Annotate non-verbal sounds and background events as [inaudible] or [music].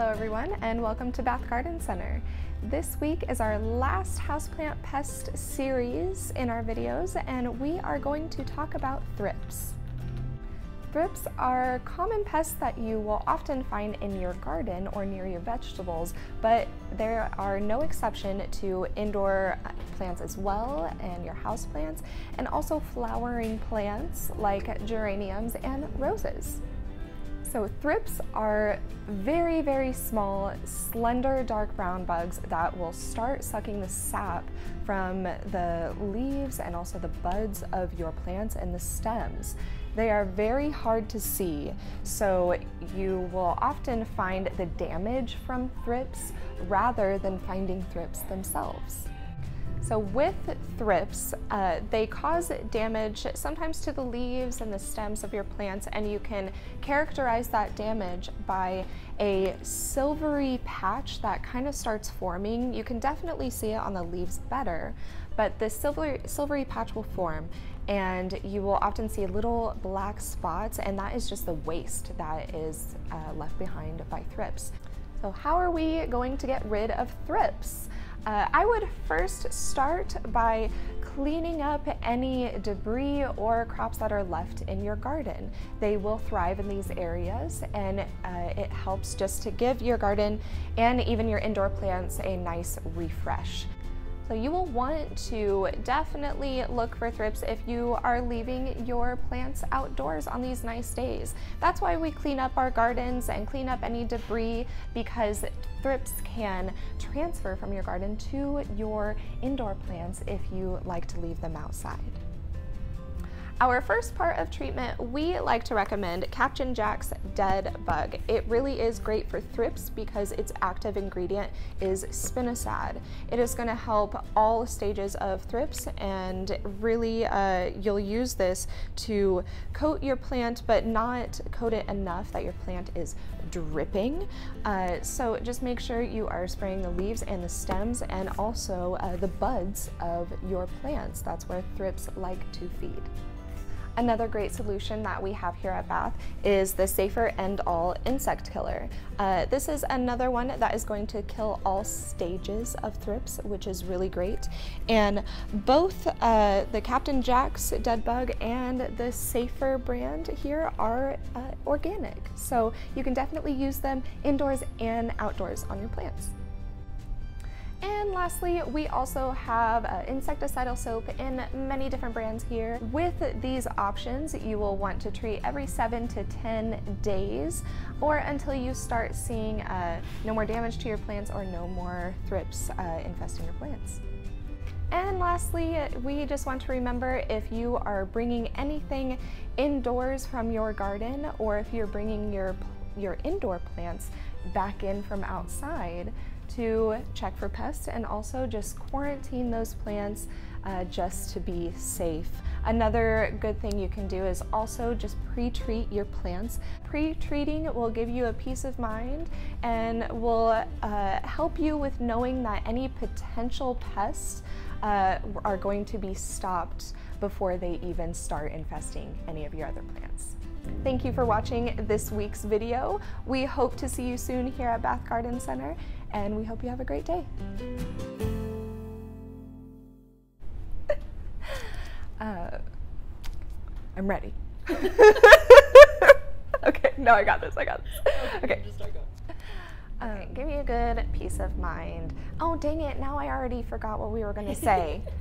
Hello everyone and welcome to Bath Garden Center. This week is our last houseplant pest series in our videos and we are going to talk about thrips. Thrips are common pests that you will often find in your garden or near your vegetables, but there are no exception to indoor plants as well and your house plants, and also flowering plants like geraniums and roses. So thrips are very, very small, slender, dark brown bugs that will start sucking the sap from the leaves and also the buds of your plants and the stems. They are very hard to see, so you will often find the damage from thrips rather than finding thrips themselves. So with thrips, uh, they cause damage sometimes to the leaves and the stems of your plants and you can characterize that damage by a silvery patch that kind of starts forming. You can definitely see it on the leaves better, but the silvery, silvery patch will form and you will often see little black spots and that is just the waste that is uh, left behind by thrips. So how are we going to get rid of thrips? Uh, I would first start by cleaning up any debris or crops that are left in your garden. They will thrive in these areas and uh, it helps just to give your garden and even your indoor plants a nice refresh. So you will want to definitely look for thrips if you are leaving your plants outdoors on these nice days. That's why we clean up our gardens and clean up any debris because thrips can transfer from your garden to your indoor plants if you like to leave them outside. Our first part of treatment, we like to recommend Captain Jack's Dead Bug. It really is great for thrips because its active ingredient is spinosad. It is gonna help all stages of thrips and really uh, you'll use this to coat your plant but not coat it enough that your plant is dripping. Uh, so just make sure you are spraying the leaves and the stems and also uh, the buds of your plants. That's where thrips like to feed. Another great solution that we have here at Bath is the Safer End All Insect Killer. Uh, this is another one that is going to kill all stages of thrips, which is really great. And both uh, the Captain Jack's Dead Bug and the Safer brand here are uh, organic. So you can definitely use them indoors and outdoors on your plants. And lastly, we also have uh, insecticidal soap in many different brands here. With these options, you will want to treat every seven to 10 days or until you start seeing uh, no more damage to your plants or no more thrips uh, infesting your plants. And lastly, we just want to remember if you are bringing anything indoors from your garden or if you're bringing your, your indoor plants back in from outside, to check for pests and also just quarantine those plants uh, just to be safe. Another good thing you can do is also just pre-treat your plants. Pre-treating will give you a peace of mind and will uh, help you with knowing that any potential pests uh, are going to be stopped before they even start infesting any of your other plants. Thank you for watching this week's video. We hope to see you soon here at Bath Garden Center and we hope you have a great day. [laughs] uh, I'm ready. [laughs] okay, no, I got this, I got this. Okay. okay. Um, give me a good peace of mind. Oh, dang it, now I already forgot what we were gonna say. [laughs]